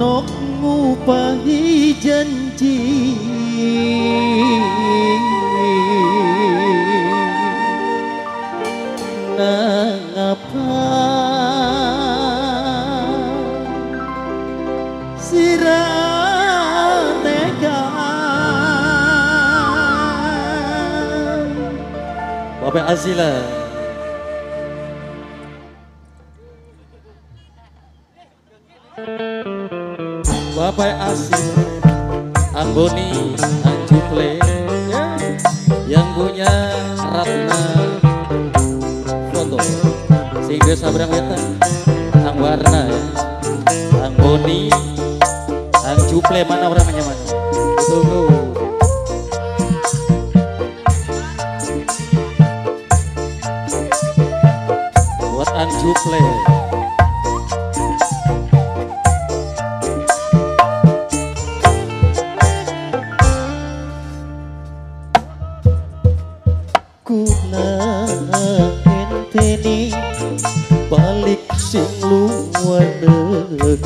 nok ngupahi janji. Nang apa tega Bapak Azila Bapak Asil Anggoni Anjuple ya, Yang punya Ratna Foto. Sehingga sabrang weta Ang warna ya. Anggoni Anjuple mana orangnya mana Tunggu. Buat Anjuple kuna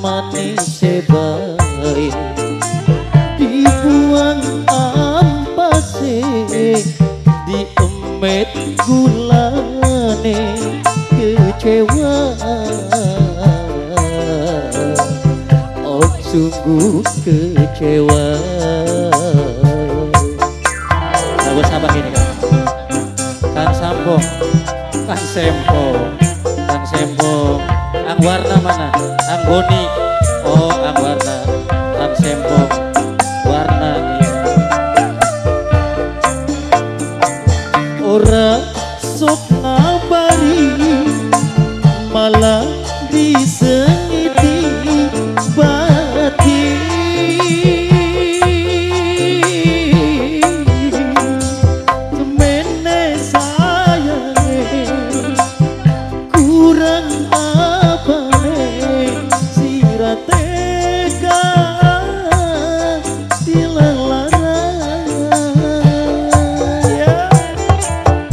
manis baik dibuang ampase di emet gulane kecewa. Oh sungguh kecewa. Sahabat sahabat ini kan Kang Sambong Kang Sempo. Kang Sempo warna mana? Ang Boni Oh Ang warna. Sempo. Warna. Ini Ora sok ngabari Malah disengiti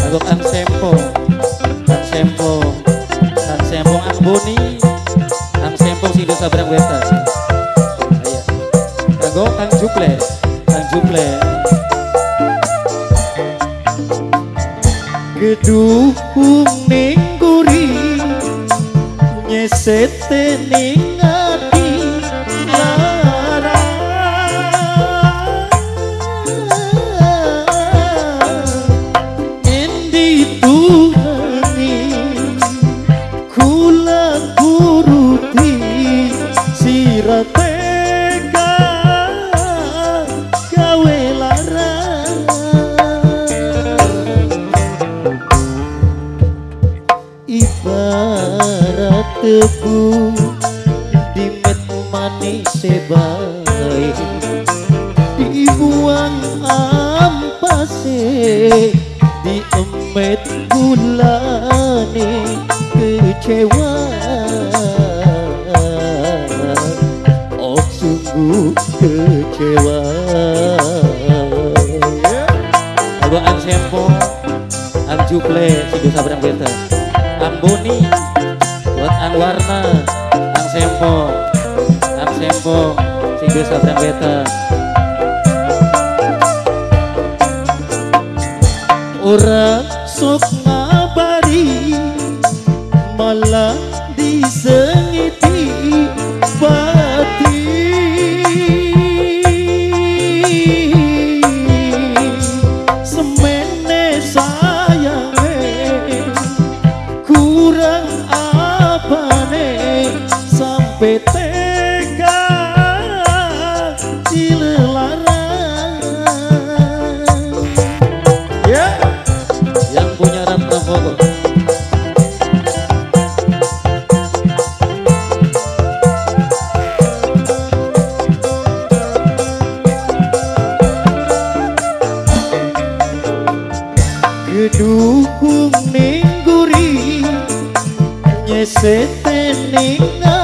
Aku Kang Sempo. Kang Sempo. Kang Sempo Ang Boni. Kang Sempo sing dosa berang weta sih. Iya. Kanggo Kang Juple. Kang Juple. Gedung ning guri Nyesete ning tebu Di met manis baik Dibuang ampase Di emet gulane Kecewa. Oh sungguh kecewa. Abang Ang Sempo? Ang Juple si dosa berang beta Ang Boni buat Ang Warna Ang Sempo. Ang Sempo. Si dosa berang beta Ora sok ngabari malah disengiti gedukung ning guri nyesete ning